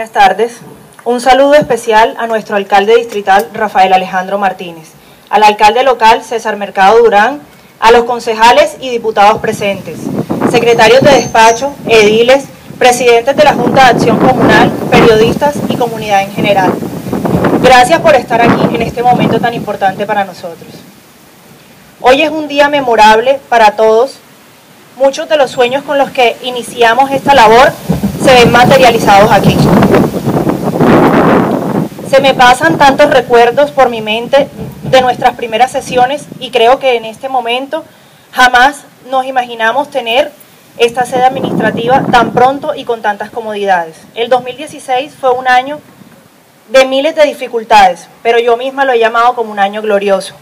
Buenas tardes. Un saludo especial a nuestro alcalde distrital, Rafael Alejandro Martínez, al alcalde local, César Mercado Durán, a los concejales y diputados presentes, secretarios de despacho, ediles, presidentes de la Junta de Acción Comunal, periodistas y comunidad en general. Gracias por estar aquí en este momento tan importante para nosotros. Hoy es un día memorable para todos. Muchos de los sueños con los que iniciamos esta labor se ven materializados aquí. Se me pasan tantos recuerdos por mi mente de nuestras primeras sesiones y creo que en este momento jamás nos imaginamos tener esta sede administrativa tan pronto y con tantas comodidades. El 2016 fue un año de miles de dificultades, pero yo misma lo he llamado como un año glorioso.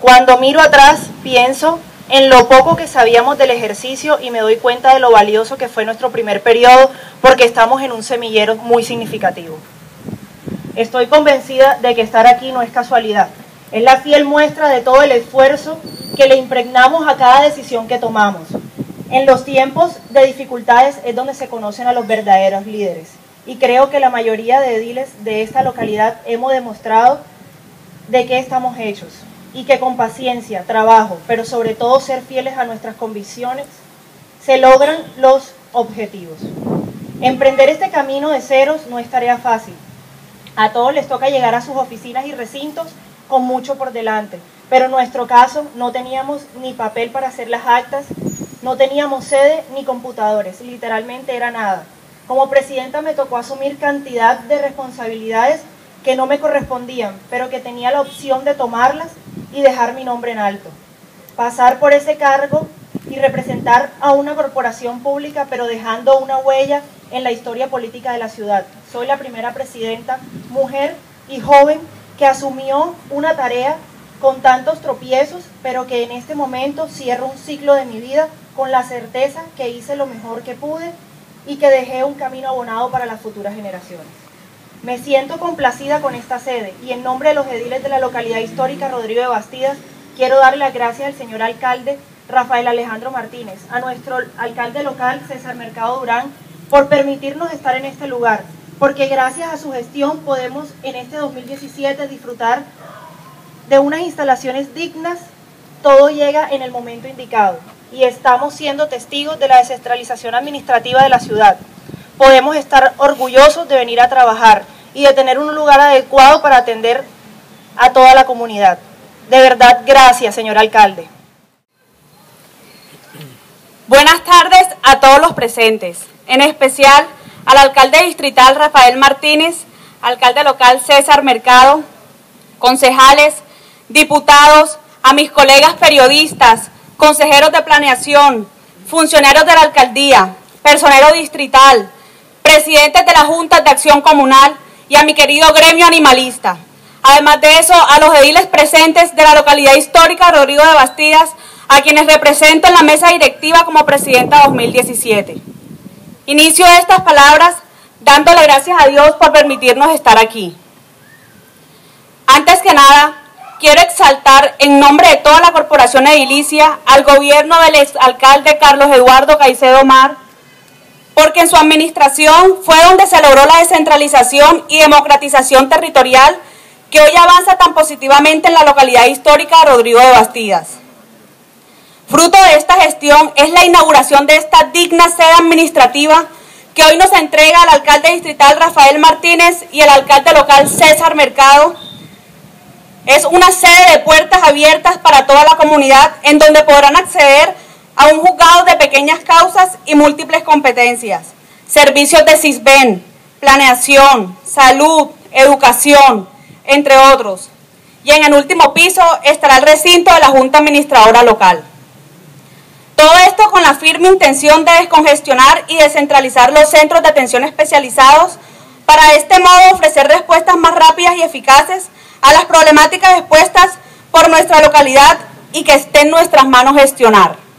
Cuando miro atrás, pienso en lo poco que sabíamos del ejercicio y me doy cuenta de lo valioso que fue nuestro primer periodo, porque estamos en un semillero muy significativo. Estoy convencida de que estar aquí no es casualidad, es la fiel muestra de todo el esfuerzo que le impregnamos a cada decisión que tomamos. En los tiempos de dificultades es donde se conocen a los verdaderos líderes y creo que la mayoría de ediles de esta localidad hemos demostrado de qué estamos hechos y que con paciencia, trabajo, pero sobre todo ser fieles a nuestras convicciones, se logran los objetivos. Emprender este camino de ceros no es tarea fácil. A todos les toca llegar a sus oficinas y recintos con mucho por delante, pero en nuestro caso no teníamos ni papel para hacer las actas, no teníamos sede ni computadores, literalmente era nada. Como presidenta me tocó asumir cantidad de responsabilidades que no me correspondían, pero que tenía la opción de tomarlas y dejar mi nombre en alto. Pasar por ese cargo y representar a una corporación pública, pero dejando una huella en la historia política de la ciudad. Soy la primera presidenta mujer y joven que asumió una tarea con tantos tropiezos, pero que en este momento cierro un ciclo de mi vida con la certeza que hice lo mejor que pude y que dejé un camino abonado para las futuras generaciones. Me siento complacida con esta sede y en nombre de los ediles de la localidad histórica Rodrigo de Bastidas, quiero darle las gracias al señor alcalde Rafael Alejandro Martínez, a nuestro alcalde local César Mercado Durán, por permitirnos estar en este lugar, porque gracias a su gestión podemos en este 2017 disfrutar de unas instalaciones dignas, todo llega en el momento indicado y estamos siendo testigos de la descentralización administrativa de la ciudad. Podemos estar orgullosos de venir a trabajar y de tener un lugar adecuado para atender a toda la comunidad. De verdad, gracias, señor alcalde. Buenas tardes a todos los presentes, en especial al alcalde distrital Rafael Martínez, alcalde local César Mercado, concejales, diputados, a mis colegas periodistas, consejeros de planeación, funcionarios de la alcaldía, personero distrital, presidentes de la Junta de Acción Comunal y a mi querido gremio animalista. Además de eso, a los ediles presentes de la localidad histórica Rodrigo de Bastidas, a quienes represento en la mesa directiva como presidenta 2017. Inicio estas palabras dándole gracias a Dios por permitirnos estar aquí. Antes que nada, quiero exaltar en nombre de toda la corporación edilicia al gobierno del exalcalde Carlos Eduardo Caicedo Mar, porque en su administración fue donde se logró la descentralización y democratización territorial que hoy avanza tan positivamente en la localidad histórica de Rodrigo de Bastidas. Fruto de esta gestión es la inauguración de esta digna sede administrativa que hoy nos entrega el alcalde distrital Rafael Martínez y el alcalde local César Mercado, es una sede de puertas abiertas para toda la comunidad en donde podrán acceder a un juzgado de pequeñas causas y múltiples competencias, servicios de CISBEN, planeación, salud, educación, entre otros. Y en el último piso estará el recinto de la Junta Administradora Local. Todo esto con la firme intención de descongestionar y descentralizar los centros de atención especializados para de este modo ofrecer respuestas más rápidas y eficaces a las problemáticas expuestas por nuestra localidad y que esté en nuestras manos gestionar.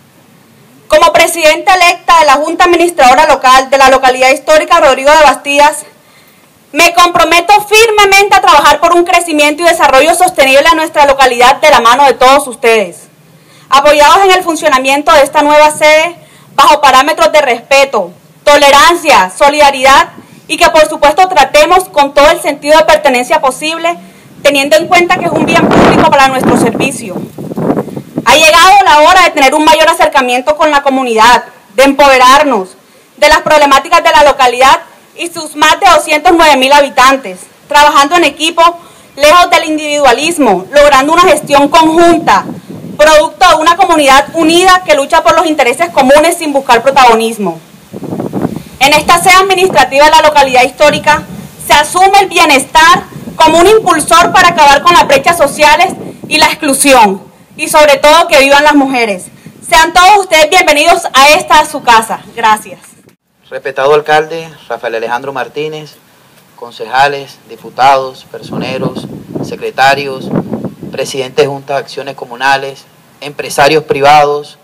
Como presidenta electa de la Junta Administradora Local de la localidad histórica Rodrigo de Bastidas, me comprometo firmemente a trabajar por un crecimiento y desarrollo sostenible a nuestra localidad de la mano de todos ustedes, apoyados en el funcionamiento de esta nueva sede bajo parámetros de respeto, tolerancia, solidaridad y que por supuesto tratemos con todo el sentido de pertenencia posible, teniendo en cuenta que es un bien público para nuestro servicio. Ha llegado la hora de tener un mayor acercamiento con la comunidad, de empoderarnos de las problemáticas de la localidad y sus más de 209 mil habitantes, trabajando en equipo, lejos del individualismo, logrando una gestión conjunta, producto de una comunidad unida que lucha por los intereses comunes sin buscar protagonismo. En esta sede administrativa de la localidad histórica se asume el bienestar como un impulsor para acabar con las brechas sociales y la exclusión, y sobre todo que vivan las mujeres. Sean todos ustedes bienvenidos a esta su casa. Gracias. Respetado alcalde Rafael Alejandro Martínez, concejales, diputados, personeros, secretarios, presidentes de juntas de acciones comunales, empresarios privados,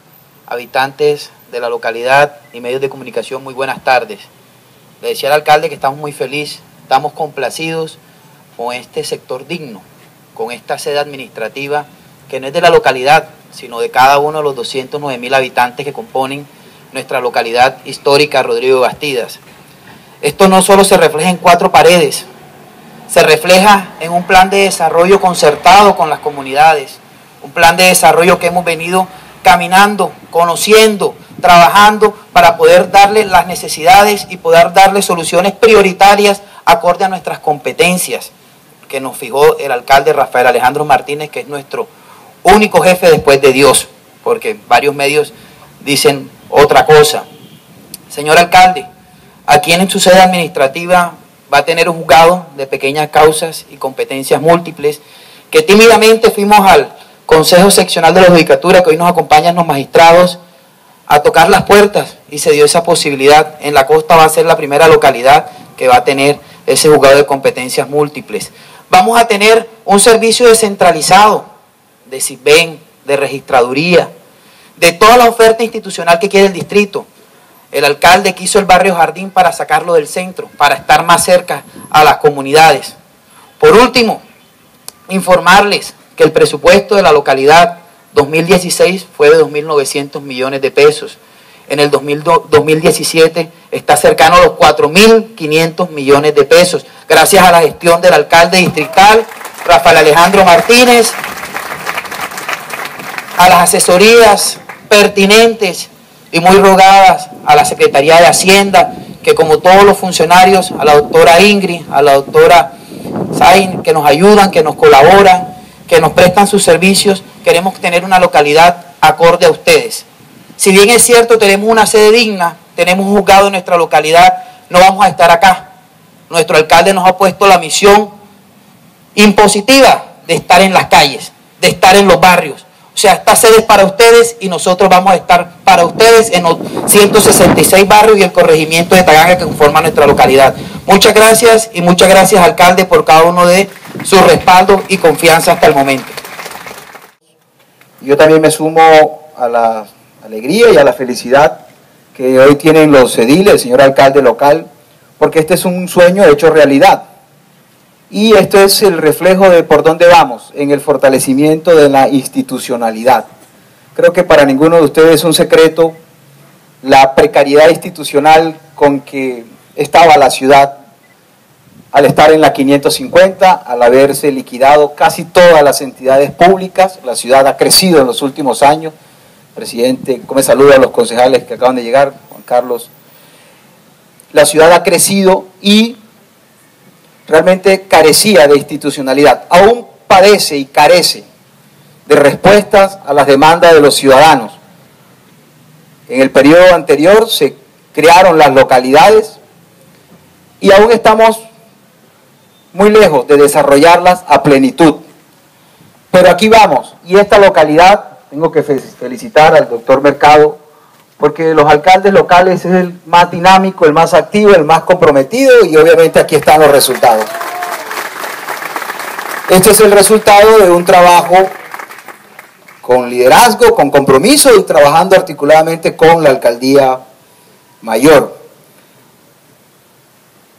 habitantes de la localidad y medios de comunicación, muy buenas tardes. Le decía al alcalde que estamos muy felices, estamos complacidos con este sector digno, con esta sede administrativa que no es de la localidad, sino de cada uno de los 209 mil habitantes que componen nuestra localidad histórica Rodrigo Bastidas. Esto no solo se refleja en cuatro paredes, se refleja en un plan de desarrollo concertado con las comunidades, un plan de desarrollo que hemos venido caminando, conociendo, trabajando para poder darle las necesidades y poder darle soluciones prioritarias acorde a nuestras competencias que nos fijó el alcalde Rafael Alejandro Martínez, que es nuestro único jefe después de Dios, porque varios medios dicen otra cosa. Señor alcalde, aquí en su sede administrativa va a tener un juzgado de pequeñas causas y competencias múltiples, que tímidamente fuimos al Consejo Seccional de la Judicatura, que hoy nos acompañan los magistrados, a tocar las puertas y se dio esa posibilidad. En la costa va a ser la primera localidad que va a tener ese juzgado de competencias múltiples. Vamos a tener un servicio descentralizado de CISBEN, de registraduría, de toda la oferta institucional que quiere el distrito. El alcalde quiso el barrio Jardín para sacarlo del centro, para estar más cerca a las comunidades. Por último, informarles que el presupuesto de la localidad 2016 fue de 2.900 millones de pesos. En el 2017 está cercano a los 4.500 millones de pesos, gracias a la gestión del alcalde distrital, Rafael Alejandro Martínez, a las asesorías pertinentes y muy rogadas a la Secretaría de Hacienda, que como todos los funcionarios, a la doctora Ingrid, a la doctora Zain, que nos ayudan, que nos colaboran, que nos prestan sus servicios, queremos tener una localidad acorde a ustedes. Si bien es cierto, tenemos una sede digna, tenemos un juzgado en nuestra localidad, no vamos a estar acá. Nuestro alcalde nos ha puesto la misión impositiva de estar en las calles, de estar en los barrios, o sea, esta sede es para ustedes y nosotros vamos a estar para ustedes en los 166 barrios y el corregimiento de Tagaga que conforma nuestra localidad. Muchas gracias y muchas gracias, alcalde, por cada uno de su respaldo y confianza hasta el momento. Yo también me sumo a la alegría y a la felicidad que hoy tienen los ediles, señor alcalde local, porque este es un sueño hecho realidad. Y esto es el reflejo de por dónde vamos en el fortalecimiento de la institucionalidad. Creo que para ninguno de ustedes es un secreto la precariedad institucional con que estaba la ciudad al estar en la 550, al haberse liquidado casi todas las entidades públicas. La ciudad ha crecido en los últimos años. Presidente, come saludo a los concejales que acaban de llegar, Juan Carlos. La ciudad ha crecido y realmente carecía de institucionalidad. Aún padece y carece de respuestas a las demandas de los ciudadanos. En el periodo anterior se crearon las localidades y aún estamos muy lejos de desarrollarlas a plenitud. Pero aquí vamos, y esta localidad, tengo que felicitar al doctor Mercado porque los alcaldes locales es el más dinámico, el más activo, el más comprometido y obviamente aquí están los resultados. Este es el resultado de un trabajo con liderazgo, con compromiso y trabajando articuladamente con la alcaldía mayor.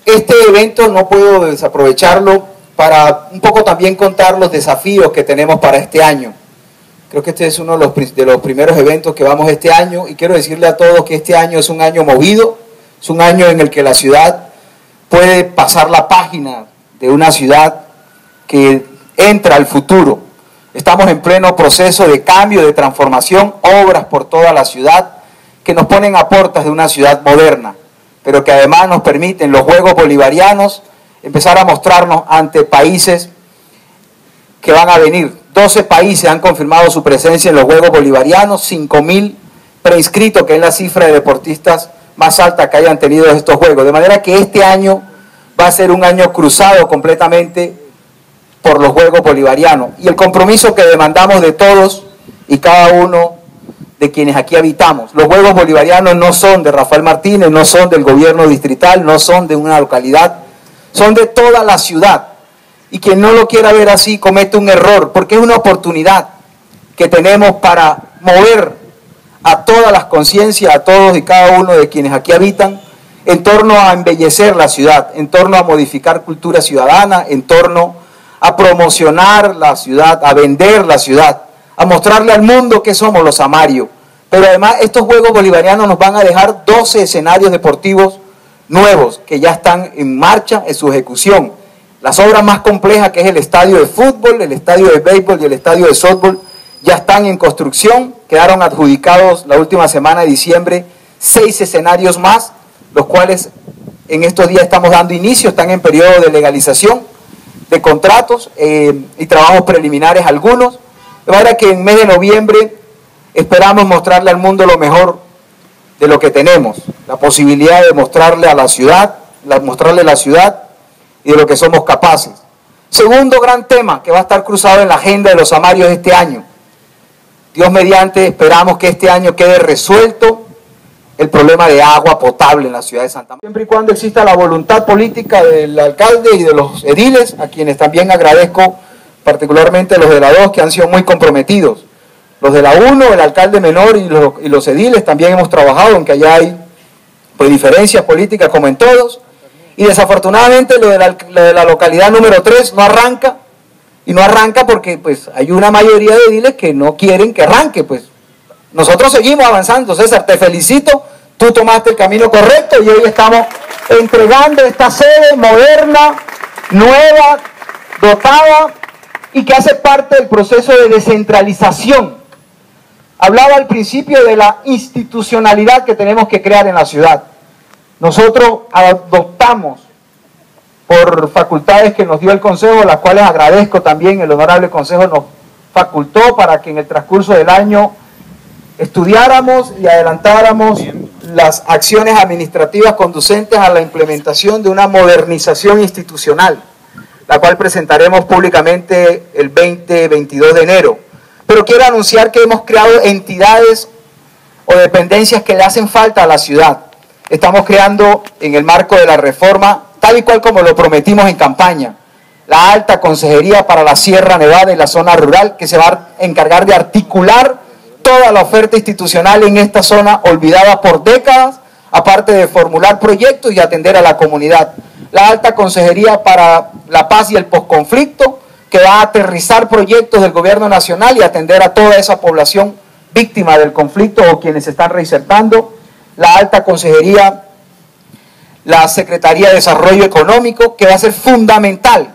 Este evento no puedo desaprovecharlo para un poco también contar los desafíos que tenemos para este año. Creo que este es uno de los, de los primeros eventos que vamos este año y quiero decirle a todos que este año es un año movido, es un año en el que la ciudad puede pasar la página de una ciudad que entra al futuro. Estamos en pleno proceso de cambio, de transformación, obras por toda la ciudad que nos ponen a puertas de una ciudad moderna, pero que además nos permiten los Juegos Bolivarianos empezar a mostrarnos ante países que van a venir. 12 países han confirmado su presencia en los Juegos Bolivarianos, 5.000 preinscritos, que es la cifra de deportistas más alta que hayan tenido estos Juegos. De manera que este año va a ser un año cruzado completamente por los Juegos Bolivarianos. Y el compromiso que demandamos de todos y cada uno de quienes aquí habitamos. Los Juegos Bolivarianos no son de Rafael Martínez, no son del gobierno distrital, no son de una localidad, son de toda la ciudad. Y quien no lo quiera ver así comete un error, porque es una oportunidad que tenemos para mover a todas las conciencias, a todos y cada uno de quienes aquí habitan, en torno a embellecer la ciudad, en torno a modificar cultura ciudadana, en torno a promocionar la ciudad, a vender la ciudad, a mostrarle al mundo que somos los Amarios. Pero además estos Juegos Bolivarianos nos van a dejar 12 escenarios deportivos nuevos que ya están en marcha en su ejecución. Las obras más complejas, que es el estadio de fútbol, el estadio de béisbol y el estadio de softball, ya están en construcción. Quedaron adjudicados la última semana de diciembre seis escenarios más, los cuales en estos días estamos dando inicio, están en periodo de legalización de contratos eh, y trabajos preliminares algunos. De manera que en mes de noviembre esperamos mostrarle al mundo lo mejor de lo que tenemos, la posibilidad de mostrarle a la ciudad, mostrarle la ciudad y de lo que somos capaces. Segundo gran tema que va a estar cruzado en la agenda de los amarios este año. Dios mediante, esperamos que este año quede resuelto el problema de agua potable en la ciudad de Santa Marta. Siempre y cuando exista la voluntad política del alcalde y de los ediles, a quienes también agradezco particularmente los de la 2 que han sido muy comprometidos. Los de la 1, el alcalde menor y los, y los ediles también hemos trabajado, aunque allá hay pues, diferencias políticas como en todos. Y desafortunadamente lo de, la, localidad número 3 no arranca. Y no arranca porque pues hay una mayoría de ediles que no quieren que arranque. Pues nosotros seguimos avanzando. César, te felicito. Tú tomaste el camino correcto y hoy estamos entregando esta sede moderna, nueva, dotada y que hace parte del proceso de descentralización. Hablaba al principio de la institucionalidad que tenemos que crear en la ciudad. Nosotros adoptamos por facultades que nos dio el Consejo, las cuales agradezco también, el Honorable Consejo nos facultó para que en el transcurso del año estudiáramos y adelantáramos las acciones administrativas conducentes a la implementación de una modernización institucional, la cual presentaremos públicamente el 20-22 de enero. Pero quiero anunciar que hemos creado entidades o dependencias que le hacen falta a la ciudad estamos creando en el marco de la reforma, tal y cual como lo prometimos en campaña, la alta consejería para la Sierra Nevada y la zona rural, que se va a encargar de articular toda la oferta institucional en esta zona olvidada por décadas, aparte de formular proyectos y atender a la comunidad. La alta consejería para la paz y el posconflicto, que va a aterrizar proyectos del gobierno nacional y atender a toda esa población víctima del conflicto o quienes se están reinsertando la alta consejería, la Secretaría de Desarrollo Económico, que va a ser fundamental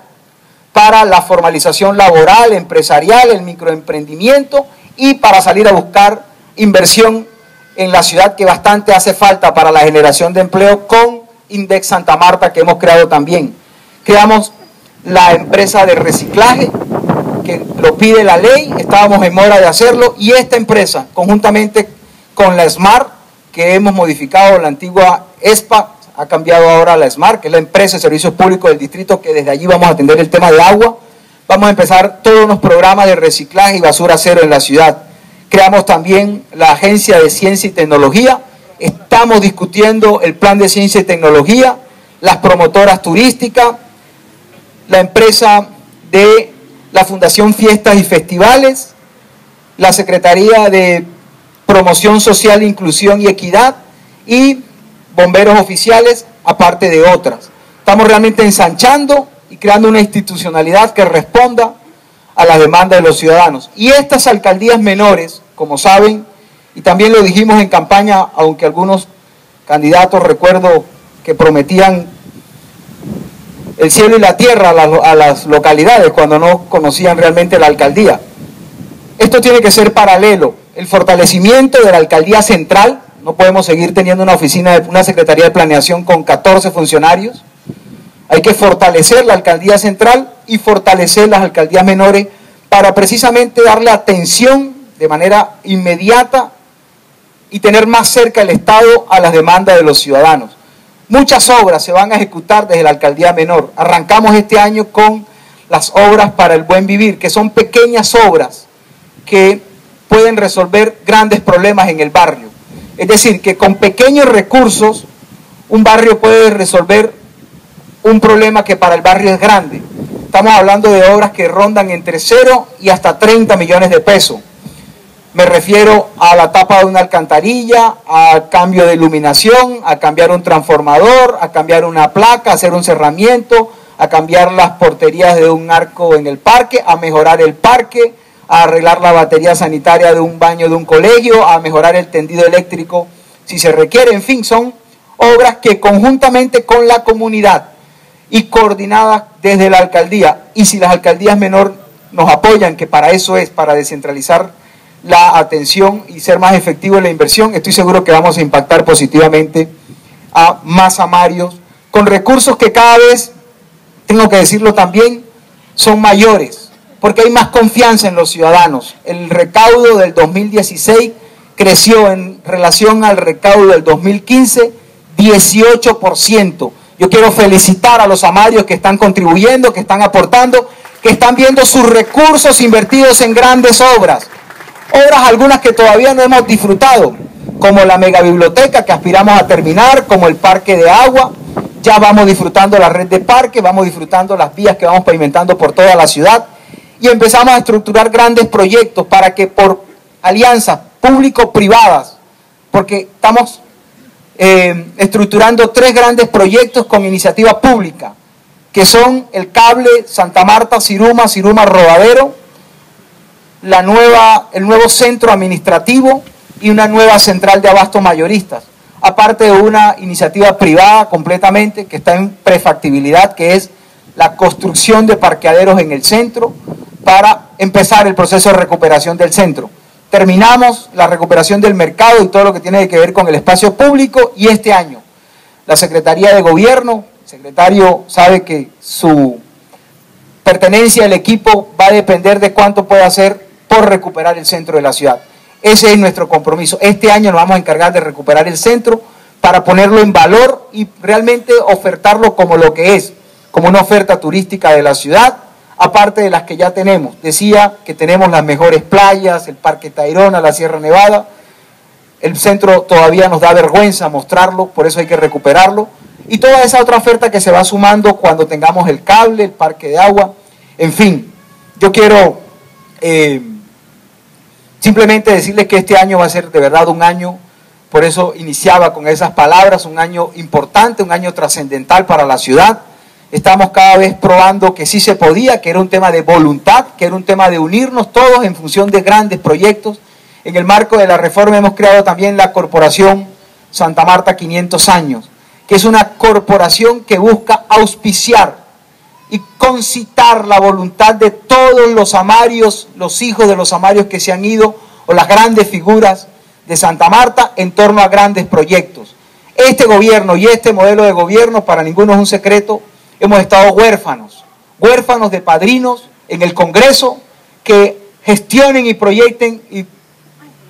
para la formalización laboral, empresarial, el microemprendimiento y para salir a buscar inversión en la ciudad que bastante hace falta para la generación de empleo con Index Santa Marta que hemos creado también. Creamos la empresa de reciclaje que lo pide la ley, estábamos en mora de hacerlo y esta empresa conjuntamente con la SMART que hemos modificado la antigua ESPA, ha cambiado ahora la SMART, que es la empresa de servicios públicos del distrito, que desde allí vamos a atender el tema de agua. Vamos a empezar todos los programas de reciclaje y basura cero en la ciudad. Creamos también la Agencia de Ciencia y Tecnología. Estamos discutiendo el plan de ciencia y tecnología, las promotoras turísticas, la empresa de la Fundación Fiestas y Festivales, la Secretaría de promoción social, inclusión y equidad y bomberos oficiales, aparte de otras. Estamos realmente ensanchando y creando una institucionalidad que responda a las demandas de los ciudadanos. Y estas alcaldías menores, como saben, y también lo dijimos en campaña, aunque algunos candidatos recuerdo que prometían el cielo y la tierra a las, localidades cuando no conocían realmente la alcaldía. Esto tiene que ser paralelo. El fortalecimiento de la alcaldía central, no podemos seguir teniendo una oficina, de, una secretaría de planeación con 14 funcionarios. Hay que fortalecer la alcaldía central y fortalecer las alcaldías menores para precisamente darle atención de manera inmediata y tener más cerca el Estado a las demandas de los ciudadanos. Muchas obras se van a ejecutar desde la alcaldía menor. Arrancamos este año con las obras para el buen vivir, que son pequeñas obras que pueden resolver grandes problemas en el barrio. Es decir, que con pequeños recursos un barrio puede resolver un problema que para el barrio es grande. Estamos hablando de obras que rondan entre 0 y hasta 30 millones de pesos. Me refiero a la tapa de una alcantarilla, a cambio de iluminación, a cambiar un transformador, a cambiar una placa, a hacer un cerramiento, a cambiar las porterías de un arco en el parque, a mejorar el parque, a arreglar la batería sanitaria de un baño de un colegio, a mejorar el tendido eléctrico si se requiere. En fin, son obras que conjuntamente con la comunidad y coordinadas desde la alcaldía, y si las alcaldías menor nos apoyan, que para eso es, para descentralizar la atención y ser más efectivo en la inversión, estoy seguro que vamos a impactar positivamente a más amarios con recursos que cada vez, tengo que decirlo también, son mayores, porque hay más confianza en los ciudadanos. El recaudo del 2016 creció en relación al recaudo del 2015 18%. Yo quiero felicitar a los amarios que están contribuyendo, que están aportando, que están viendo sus recursos invertidos en grandes obras obras algunas que todavía no hemos disfrutado, como la megabiblioteca que aspiramos a terminar, como el parque de agua. Ya vamos disfrutando la red de parques, vamos disfrutando las vías que vamos pavimentando por toda la ciudad y empezamos a estructurar grandes proyectos para que por alianzas público-privadas, porque estamos eh, estructurando tres grandes proyectos con iniciativa pública, que son el cable Santa Marta, Ciruma, Ciruma, Rodadero, la nueva, el nuevo centro administrativo y una nueva central de abasto mayoristas, aparte de una iniciativa privada completamente que está en prefactibilidad, que es la construcción de parqueaderos en el centro para empezar el proceso de recuperación del centro. Terminamos la recuperación del mercado y todo lo que tiene que ver con el espacio público y este año la Secretaría de Gobierno, el secretario sabe que su pertenencia al equipo va a depender de cuánto pueda hacer por recuperar el centro de la ciudad. Ese es nuestro compromiso. Este año nos vamos a encargar de recuperar el centro para ponerlo en valor y realmente ofertarlo como lo que es, como una oferta turística de la ciudad, aparte de las que ya tenemos. Decía que tenemos las mejores playas, el Parque Tayrona, la Sierra Nevada. El centro todavía nos da vergüenza mostrarlo, por eso hay que recuperarlo. Y toda esa otra oferta que se va sumando cuando tengamos el cable, el parque de agua, en fin. Yo quiero eh, Simplemente decirles que este año va a ser de verdad un año, por eso iniciaba con esas palabras, un año importante, un año trascendental para la ciudad. Estamos cada vez probando que sí se podía, que era un tema de voluntad, que era un tema de unirnos todos en función de grandes proyectos. En el marco de la reforma hemos creado también la Corporación Santa Marta 500 años, que es una corporación que busca auspiciar y concitar la voluntad de todos los amarios, los hijos de los amarios que se han ido, o las grandes figuras de Santa Marta en torno a grandes proyectos. Este gobierno y este modelo de gobierno, para ninguno es un secreto, hemos estado huérfanos, huérfanos de padrinos en el Congreso que gestionen y proyecten y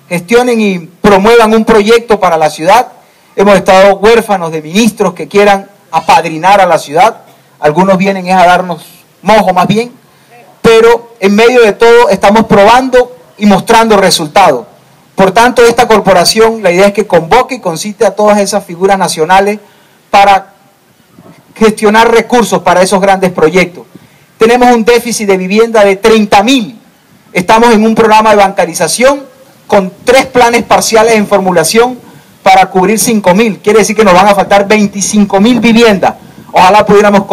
gestionen y promuevan un proyecto para la ciudad. Hemos estado huérfanos de ministros que quieran apadrinar a la ciudad algunos vienen a darnos mojo más bien, pero en medio de todo estamos probando y mostrando resultados. Por tanto, esta corporación, la idea es que convoque y consiste a todas esas figuras nacionales para gestionar recursos para esos grandes proyectos. Tenemos un déficit de vivienda de 30 mil. Estamos en un programa de bancarización con tres planes parciales en formulación para cubrir 5 mil. Quiere decir que nos van a faltar 25 mil viviendas Ojalá pudiéramos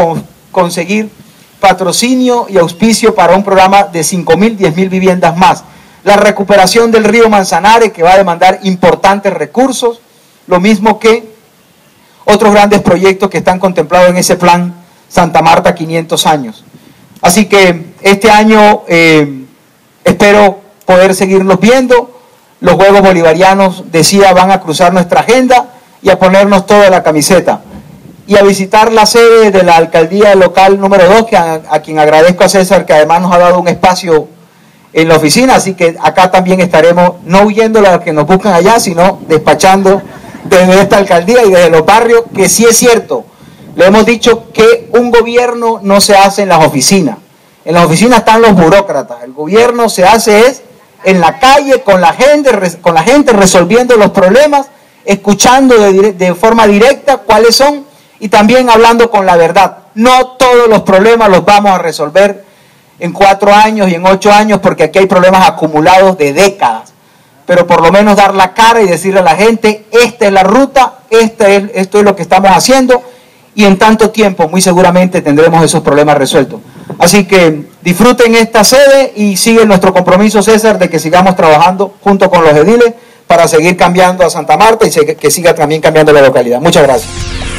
conseguir patrocinio y auspicio para un programa de 5 mil, 10 mil viviendas más. La recuperación del río Manzanares, que va a demandar importantes recursos, lo mismo que otros grandes proyectos que están contemplados en ese plan Santa Marta 500 años. Así que este año eh, espero poder seguirlos viendo. Los Juegos Bolivarianos, decía, van a cruzar nuestra agenda y a ponernos toda la camiseta. Y a visitar la sede de la alcaldía local número 2, que a, a quien agradezco a César, que además nos ha dado un espacio en la oficina, así que acá también estaremos no huyendo a los que nos buscan allá, sino despachando desde esta alcaldía y desde los barrios, que sí es cierto, le hemos dicho que un gobierno no se hace en las oficinas, en las oficinas están los burócratas, el gobierno se hace es en la calle, con la gente, con la gente resolviendo los problemas, escuchando de, de forma directa cuáles son y también hablando con la verdad. No todos los problemas los vamos a resolver en cuatro años y en ocho años, porque aquí hay problemas acumulados de décadas. Pero por lo menos dar la cara y decirle a la gente, esta es la ruta, este es, esto es lo que estamos haciendo, y en tanto tiempo muy seguramente tendremos esos problemas resueltos. Así que disfruten esta sede y sigue nuestro compromiso, César, de que sigamos trabajando junto con los ediles para seguir cambiando a Santa Marta y que siga también cambiando la localidad. Muchas gracias.